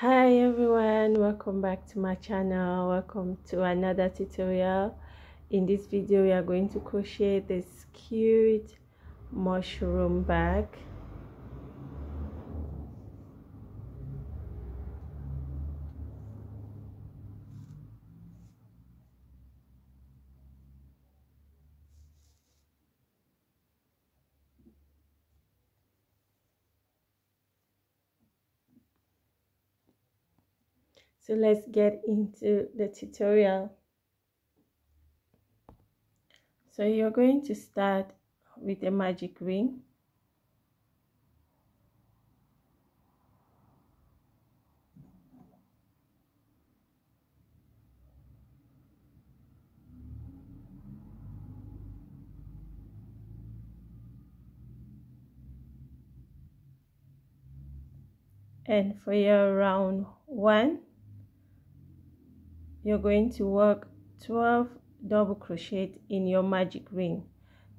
hi everyone. Welcome back to my channel. Welcome to another tutorial. In this video we are going to crochet this cute mushroom bag so let's get into the tutorial. So you're going to start with a magic ring. And for your round one you're going to work 12 double crochet in your magic ring.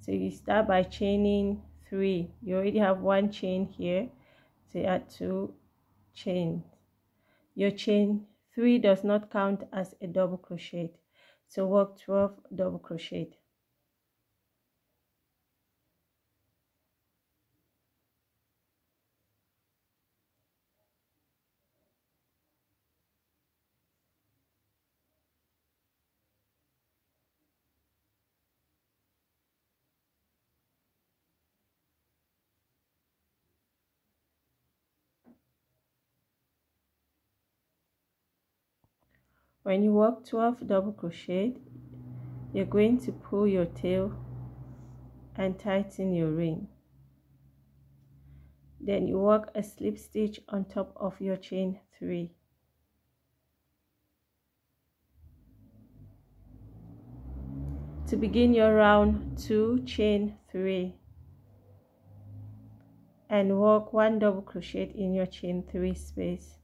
So you start by chaining three. You already have one chain here so you add two chains. Your chain three does not count as a double crochet. So work 12 double crochet when you work 12 double crochet you're going to pull your tail and tighten your ring then you work a slip stitch on top of your chain 3 to begin your round 2 chain 3 and work one double crochet in your chain 3 space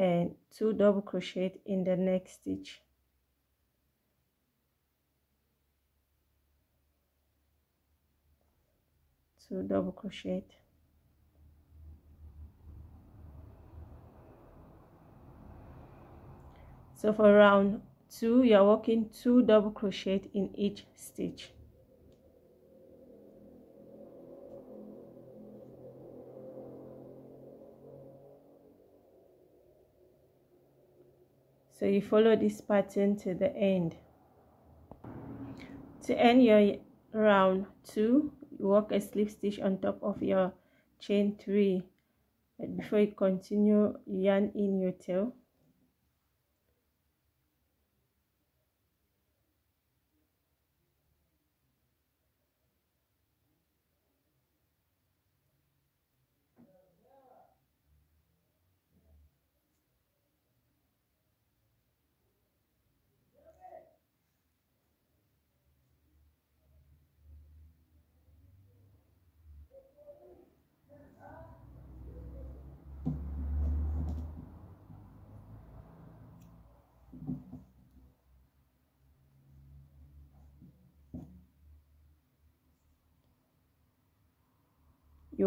and two double crochet in the next stitch. Two double crochet. So for round two you're working two double crochet in each stitch so you follow this pattern to the end. To end your round two work a slip stitch on top of your chain three. But before you continue yarn in your tail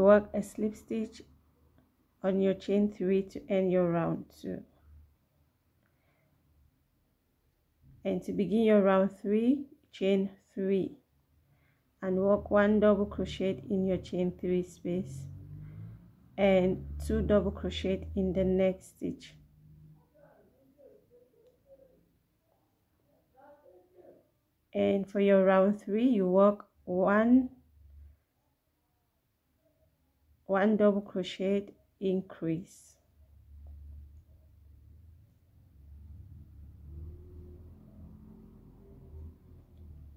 work a slip stitch on your chain 3 to end your round 2 and to begin your round 3 chain 3 and work one double crochet in your chain 3 space. And two double crochet in the next stitch. And for your round 3 you work one one double crochet increase.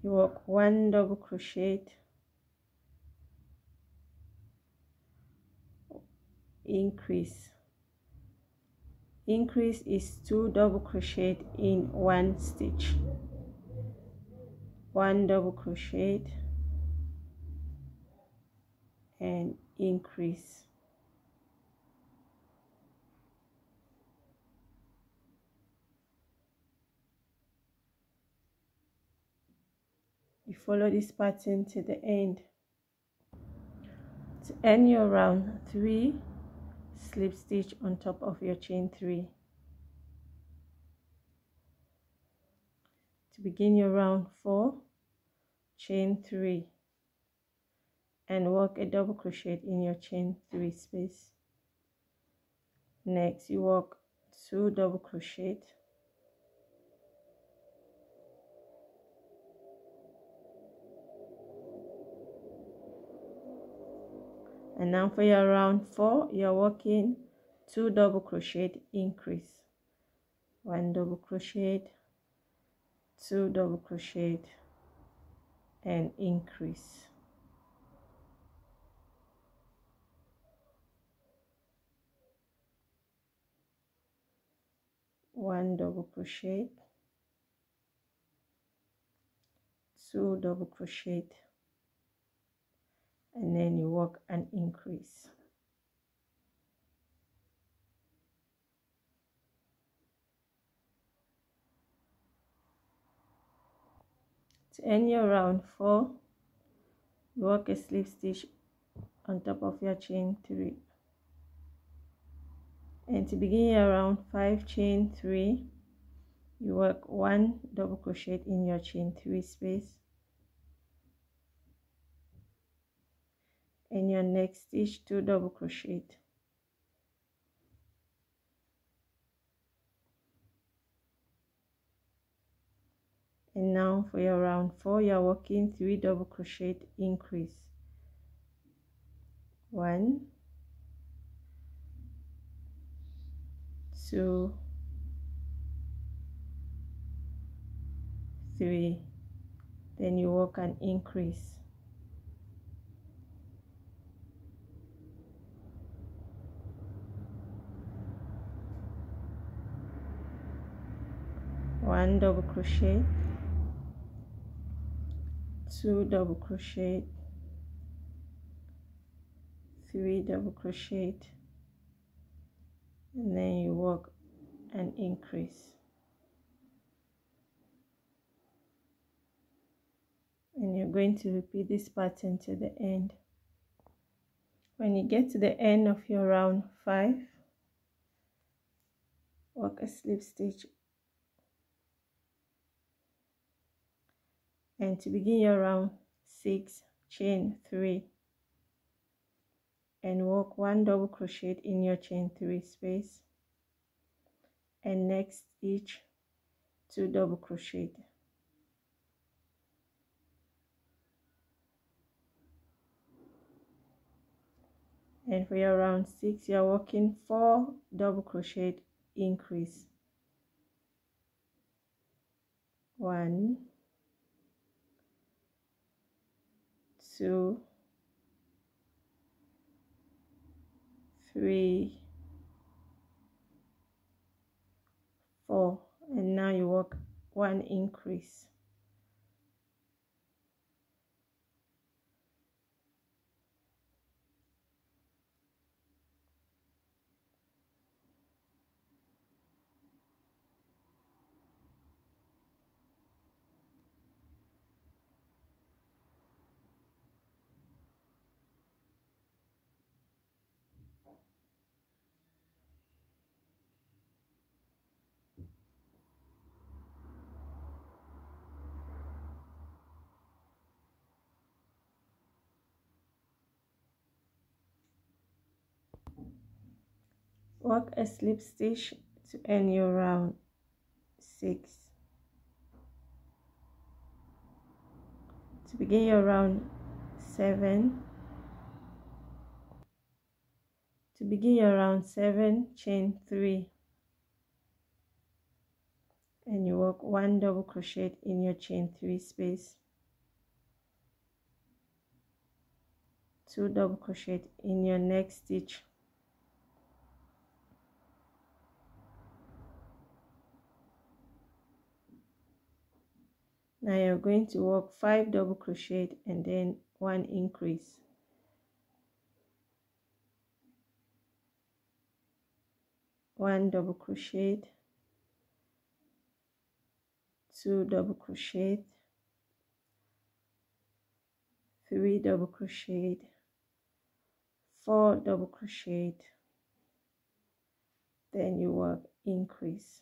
You work one double crochet increase. Increase is two double crochet in one stitch. One double crochet and increase. You follow this pattern to the end. To end your round 3 slip stitch on top of your chain 3 to begin your round 4 chain 3 and work a double crochet in your chain 3 space. Next you work 2 double crochet. And now for your round 4 you're working 2 double crochet increase. 1 double crochet 2 double crochet and increase one double crochet. Two double crochet. And then you work an increase. To end your round 4 you work a slip stitch on top of your chain 3 and to begin your round 5 chain 3 you work 1 double crochet in your chain 3 space. And your next stitch 2 double crochet. And now for your round 4 you're working 3 double crochet increase. 1 2 3 then you work an increase. One double crochet. Two double crochet. Three double crochet and then you work an increase. And you're going to repeat this pattern to the end. When you get to the end of your round 5 work a slip stitch. And to begin your round 6 chain 3 and work one double crochet in your chain 3 space. And next each 2 double crochet. And for your round 6 you're working 4 double crochet increase. 1 two, three, four, and now you work one increase. Work a slip stitch to end your round 6 to begin your round 7 to begin your round 7 chain 3 and you work one double crochet in your chain 3 space. Two double crochet in your next stitch now you're going to work 5 double crochet and then 1 increase. One double crochet. Two double crochet. Three double crochet. Four double crochet. Then you work increase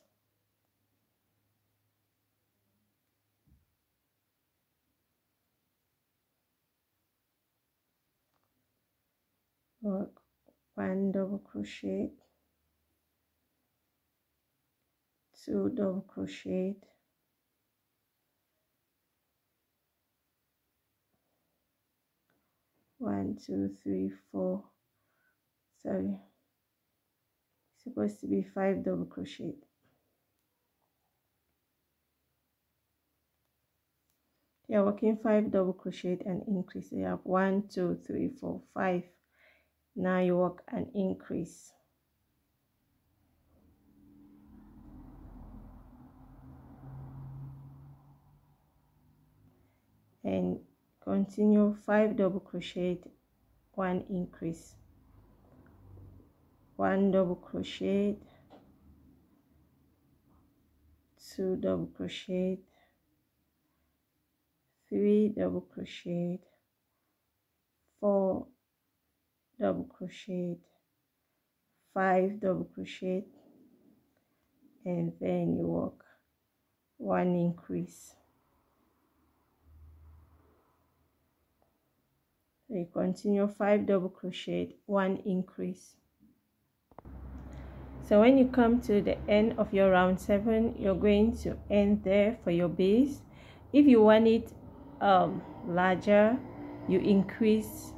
one double crochet two double crochet one two three four sorry. Supposed to be five double crochet. You're working five double crochet and increase. You have one two three four five now you work an increase. And continue 5 double crochet 1 increase. 1 double crochet 2 double crochet 3 double crochet 4 double crochet 5 double crochet and then you work 1 increase. So you continue 5 double crochet 1 increase. So when you come to the end of your round 7 you're going to end there for your base. If you want it um, larger you increase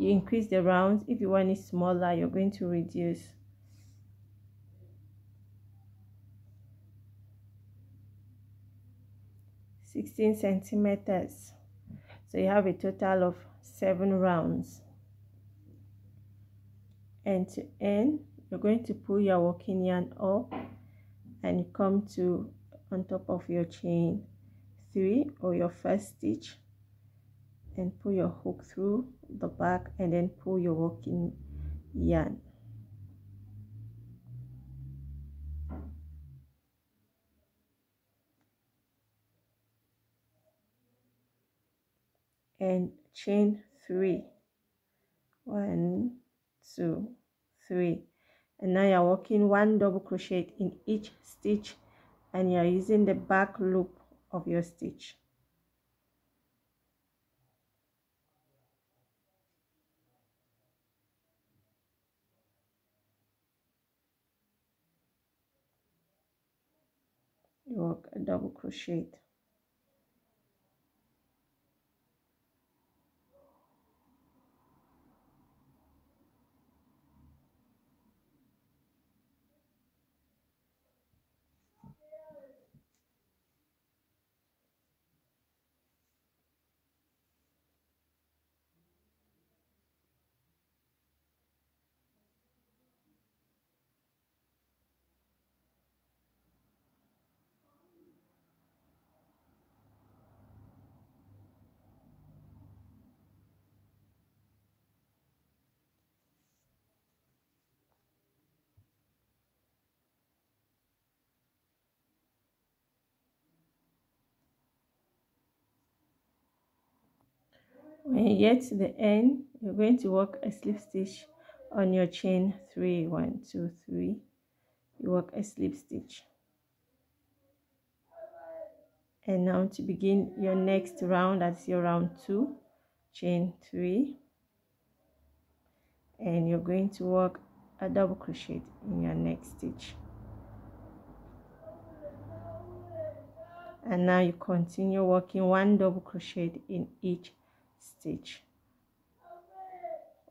you increase the rounds. If you want it smaller you're going to reduce. Sixteen centimeters, so you have a total of seven rounds. End to end you're going to pull your working yarn up and you come to on top of your chain three or your first stitch and pull your hook through the back and then pull your working yarn. And chain three. One two three. And now you're working one double crochet in each stitch and you're using the back loop of your stitch work a double crochet when you get to the end you're going to work a slip stitch on your chain. Three one two three. You work a slip stitch. And now to begin your next round that's your round two chain three. And you're going to work a double crochet in your next stitch. And now you continue working one double crochet in each stitch.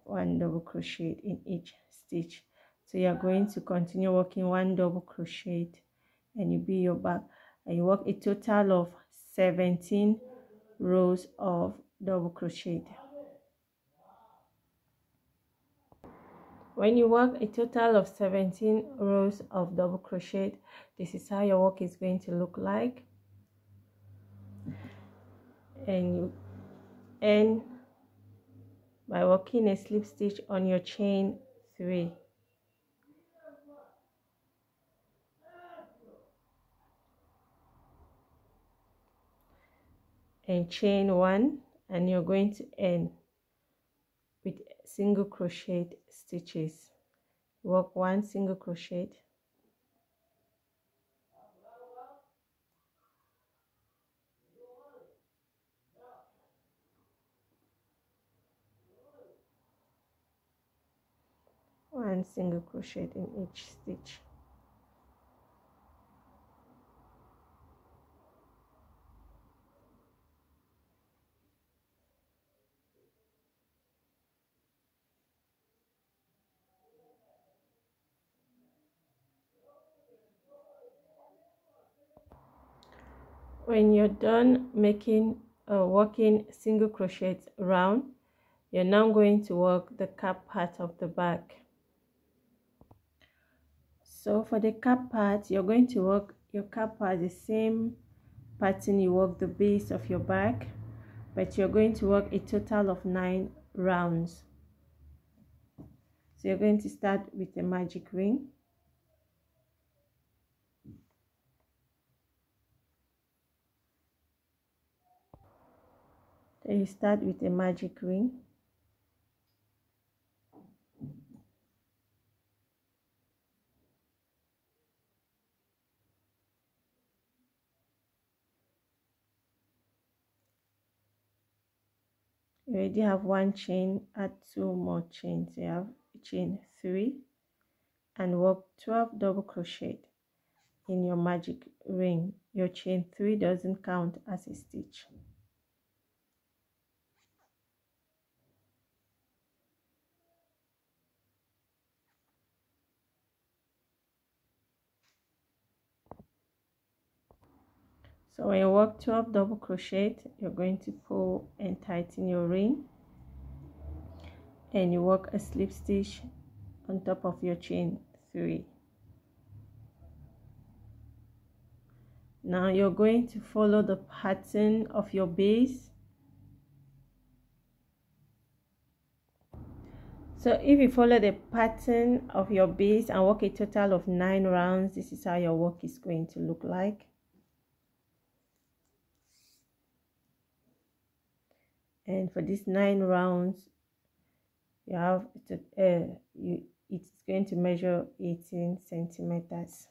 One double crochet in each stitch. So you're going to continue working one double crochet and you be your back and you work a total of 17 rows of double crochet. When you work a total of 17 rows of double crochet this is how your work is going to look like. And you end by working a slip stitch on your chain 3 and chain 1 and you're going to end with single crochet stitches. Work one single crochet one single crochet in each stitch. When you're done making a working single crochet round you're now going to work the cap part of the back so for the cap part you're going to work your cap part the same pattern you work the base of your back but you're going to work a total of nine rounds. So you're going to start with a magic ring. So you start with a magic ring already have one chain add two more chains. You have chain three and work 12 double crochet in your magic ring. Your chain three doesn't count as a stitch so when you work 12 double crochet you're going to pull and tighten your ring and you work a slip stitch on top of your chain three. Now you're going to follow the pattern of your base. So if you follow the pattern of your base and work a total of nine rounds this is how your work is going to look like and for these nine rounds you have to uh, you it's going to measure 18 centimeters.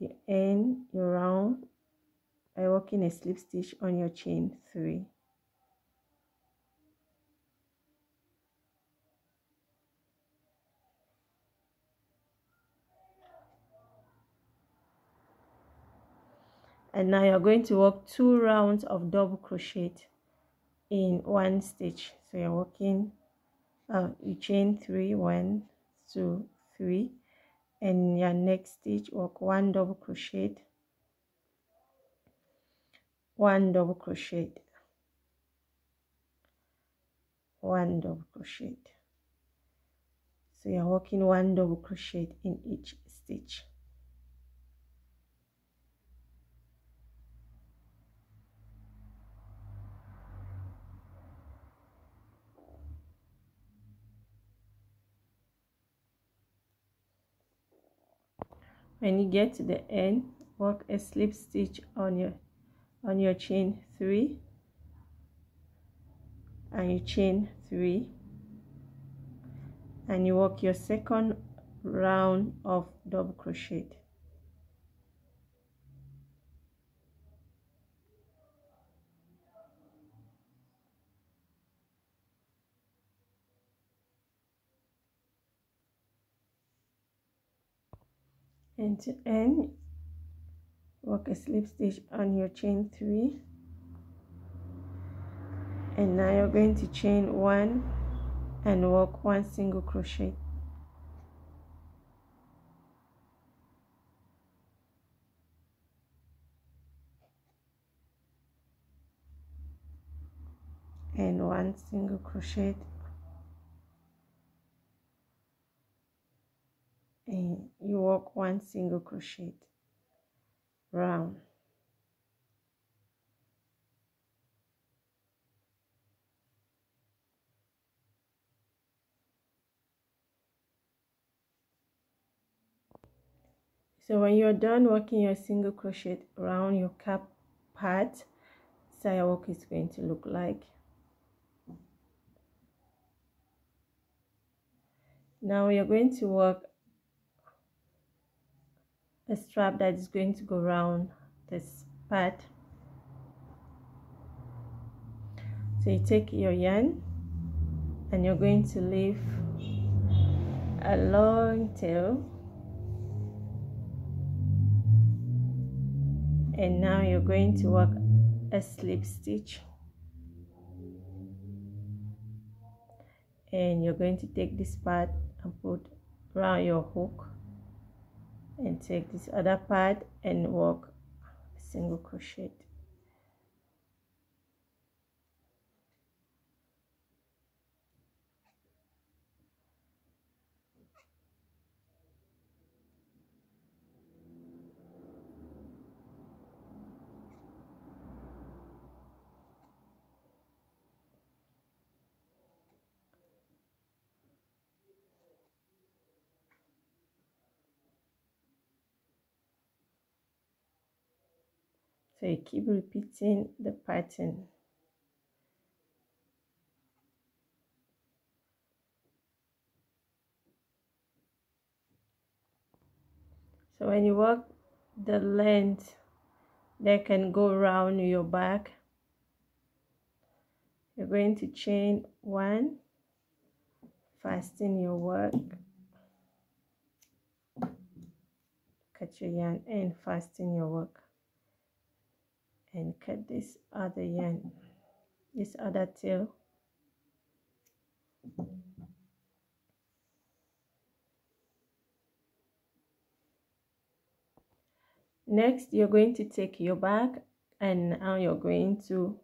You end your round by working a slip stitch on your chain three and now you're going to work two rounds of double crochet in one stitch. So you're working uh, you chain three one two three and your next stitch work one double crochet one double crochet one double crochet. So you're working one double crochet in each stitch when you get to the end work a slip stitch on your on your chain three. And you chain three. And you work your second round of double crochet and to end work a slip stitch on your chain three. And now you're going to chain one and work one single crochet. And one single crochet you work one single crochet round. So when you're done working your single crochet around your cap part your work is going to look like. Now we are going to work a strap that is going to go around this part. So you take your yarn and you're going to leave a long tail. And now you're going to work a slip stitch. And you're going to take this part and put around your hook and take this other part and work single crochet so you keep repeating the pattern. So when you work the length that can go around your back you're going to chain one fasten your work cut your yarn and fasten your work and cut this other yarn this other tail. Next you're going to take your bag and now you're going to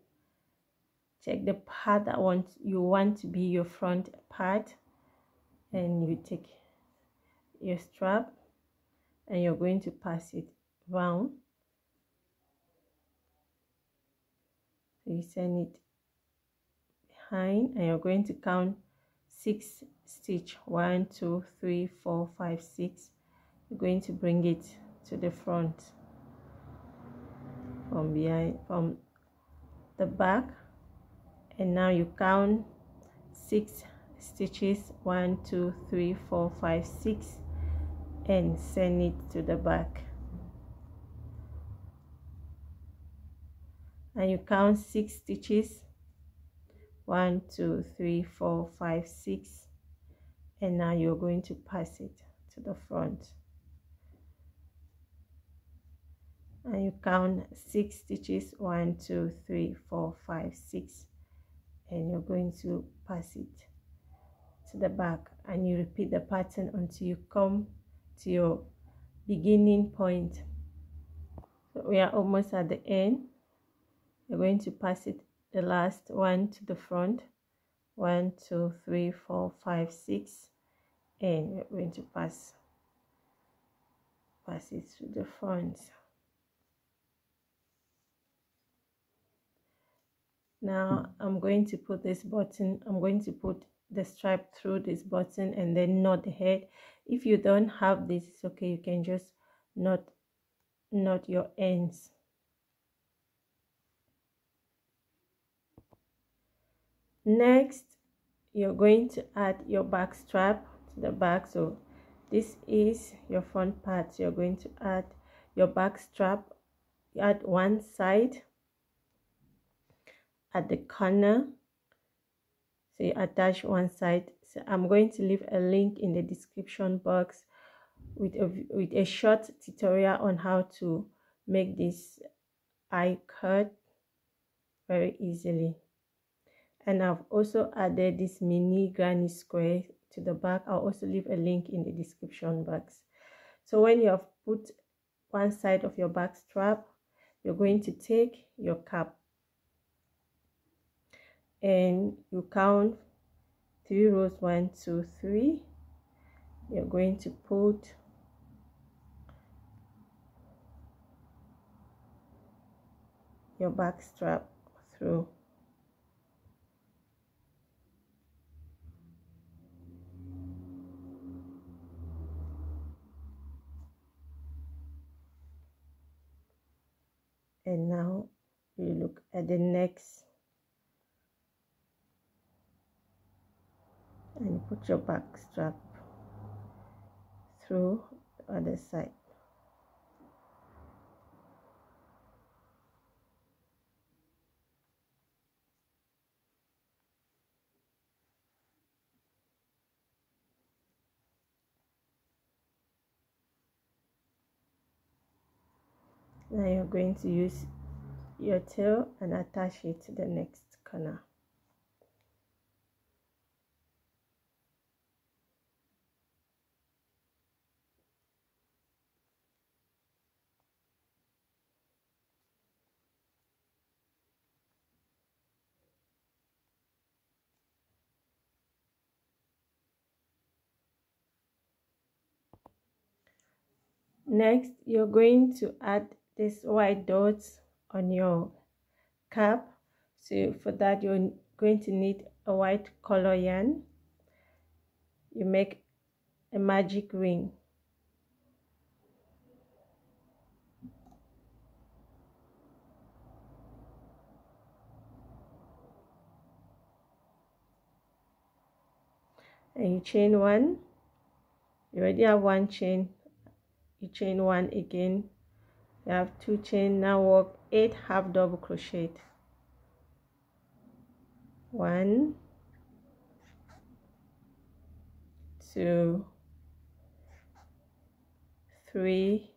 take the part that want you want to be your front part. And you take your strap and you're going to pass it round you send it behind and you're going to count six stitch one two three four five six. You're going to bring it to the front from behind from the back. And now you count six stitches one two three four five six and send it to the back and you count six stitches. One two three four five six. And now you're going to pass it to the front. And you count six stitches. One two three four five six. And you're going to pass it to the back. And you repeat the pattern until you come to your beginning point. So we are almost at the end you're going to pass it the last one to the front. One two three four five six. And you're going to pass pass it to the front. Now i'm going to put this button i'm going to put the stripe through this button and then knot the head. If you don't have this it's okay. You can just knot knot your ends next you're going to add your back strap to the back. So this is your front part. You're going to add your back strap at one side at the corner. So you attach one side. So i'm going to leave a link in the description box with a with a short tutorial on how to make this eye cut very easily and I've also added this mini granny square to the back. I'll also leave a link in the description box. So when you have put one side of your back strap you're going to take your cap and you count three rows one two three. You're going to put your back strap through and now you look at the next. And put your back strap through the other side now you're going to use your tail and attach it to the next corner. Next you're going to add this white dots on your cap. So for that you're going to need a white color yarn. You make a magic ring. And you chain one. You already have one chain. You chain one again you have two chain now work eight half double crochet one two three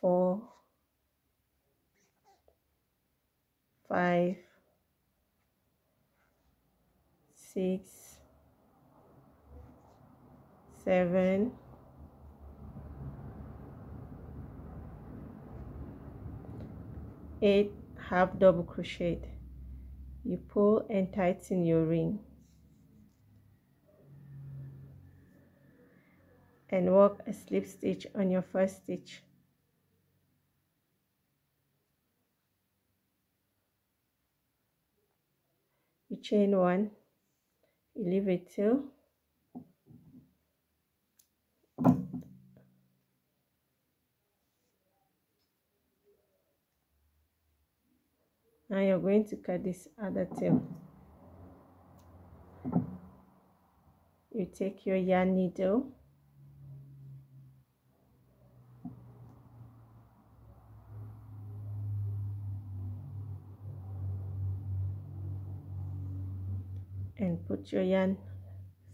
four five six seven eight half double crochet. You pull and tighten your ring. And work a slip stitch on your first stitch. You chain one. You leave it till now you're going to cut this other tail. You take your yarn needle. And put your yarn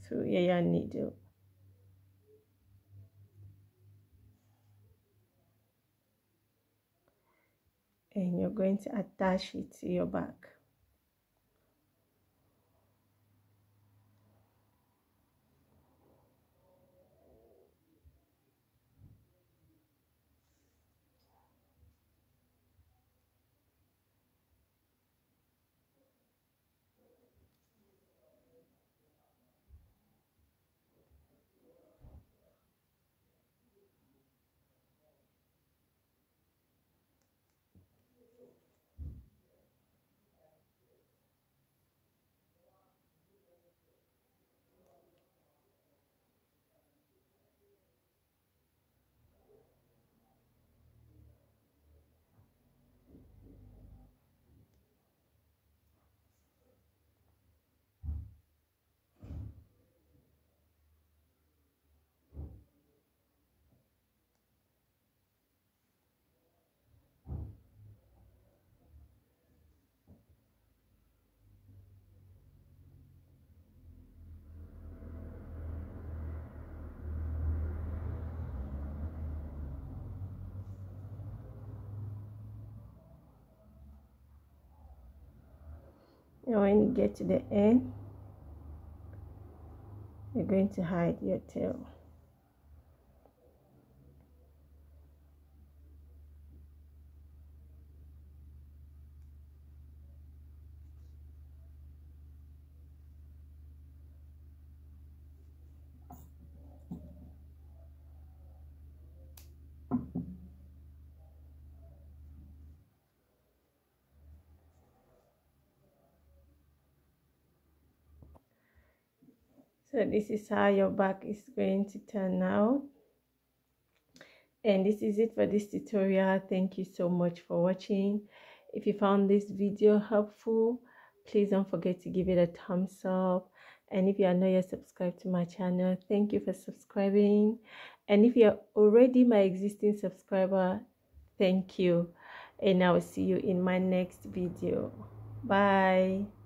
through your yarn needle you're going to attach it to your back and when you get to the end you're going to hide your tail so this is how your back is going to turn out. And this is it for this tutorial. Thank you so much for watching. If you found this video helpful please don't forget to give it a thumbs up. And if you are not yet subscribed to my channel thank you for subscribing. And if you're already my existing subscriber thank you. And i will see you in my next video. Bye